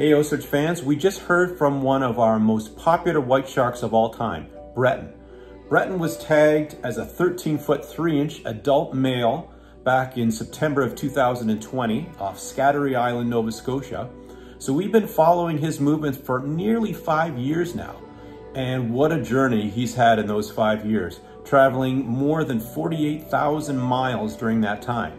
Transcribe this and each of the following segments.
Hey OCEARCH fans, we just heard from one of our most popular white sharks of all time, Breton. Breton was tagged as a 13 foot 3 inch adult male back in September of 2020 off Scatarie Island, Nova Scotia. So we've been following his movements for nearly five years now. And what a journey he's had in those five years, traveling more than 48,000 miles during that time.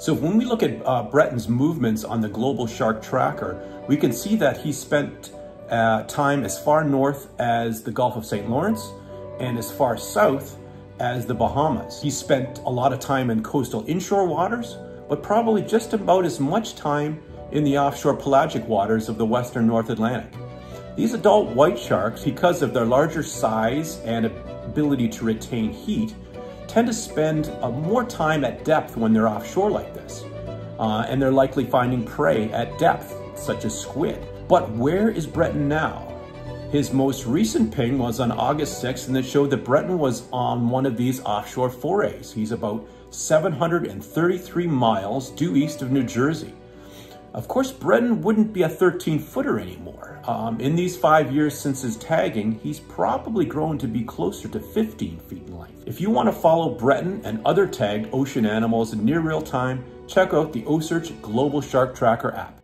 So when we look at uh, Breton's movements on the Global Shark Tracker, we can see that he spent uh, time as far north as the Gulf of St. Lawrence and as far south as the Bahamas. He spent a lot of time in coastal inshore waters, but probably just about as much time in the offshore pelagic waters of the western North Atlantic. These adult white sharks, because of their larger size and ability to retain heat, tend to spend uh, more time at depth when they're offshore like this. Uh, and they're likely finding prey at depth, such as squid. But where is Breton now? His most recent ping was on August 6th and it showed that Breton was on one of these offshore forays. He's about 733 miles due east of New Jersey. Of course, Breton wouldn't be a 13 footer anymore. Um, in these five years since his tagging, he's probably grown to be closer to 15 feet in length. If you want to follow Breton and other tagged ocean animals in near real time, check out the OCEARCH Global Shark Tracker app.